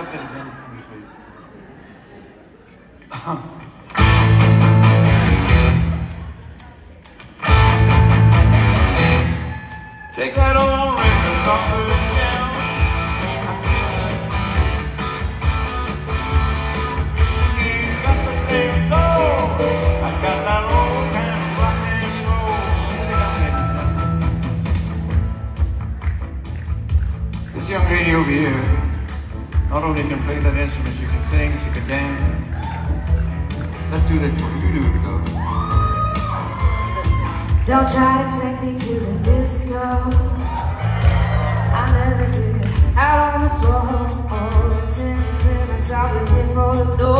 out that. Take that old record off the shelf. I see Music ain't got the same soul. I got that old kind of rock and roll. This young lady over here not only can play that instrument, she can sing, she can dance. Let's do that for you do it, go. Don't try to take me to the disco. I never did. Out on the floor. Oh, in ten minutes I'll be here for the door.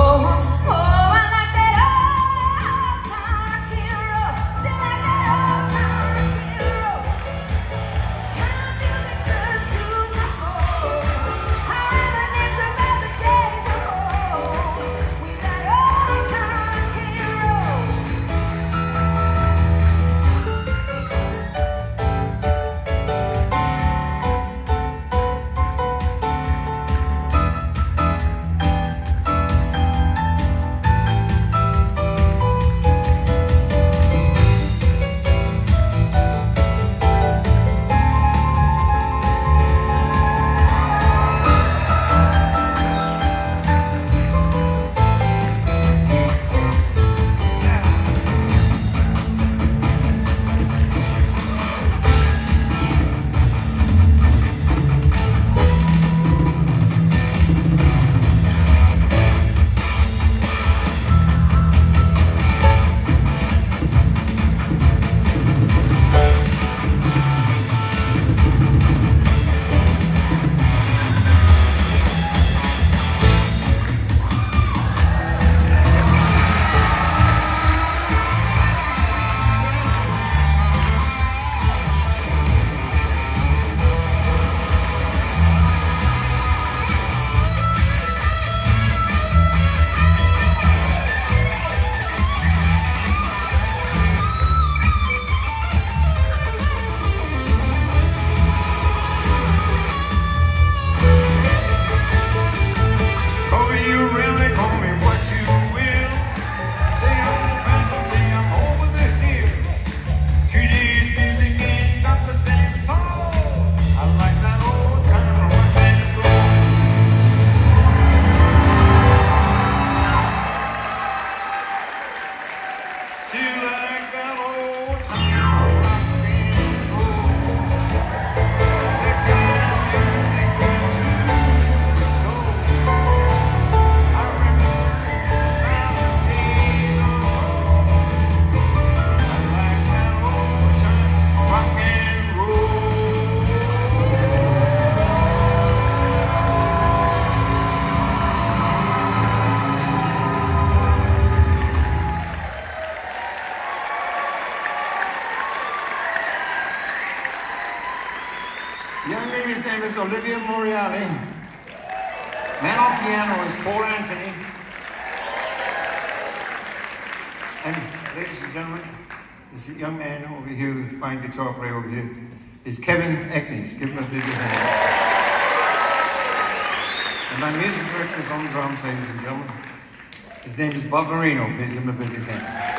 Still Lady's name is Olivia Moriali. Man on piano is Paul Anthony. And ladies and gentlemen, this young man over here, who's fine guitar player over here, is Kevin Eknes. Give him a big hand. And my music director is on drums, ladies and gentlemen. His name is Bob Marino. Please give him a big hand.